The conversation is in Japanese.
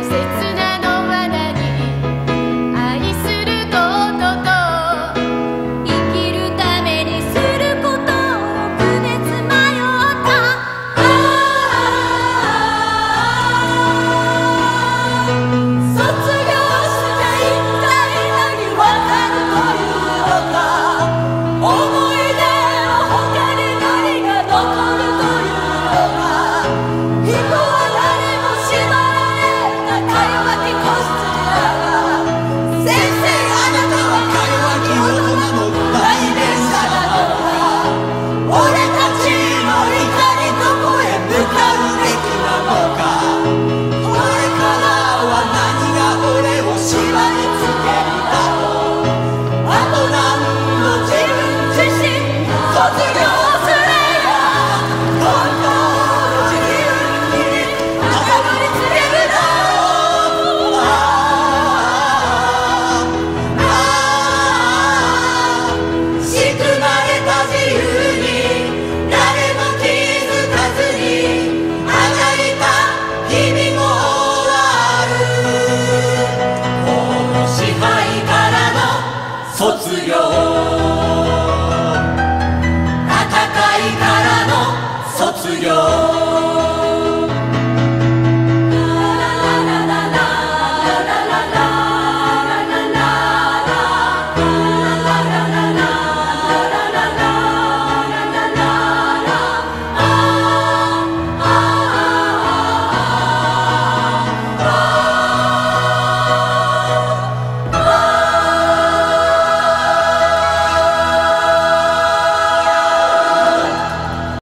eyes. It's 卒業。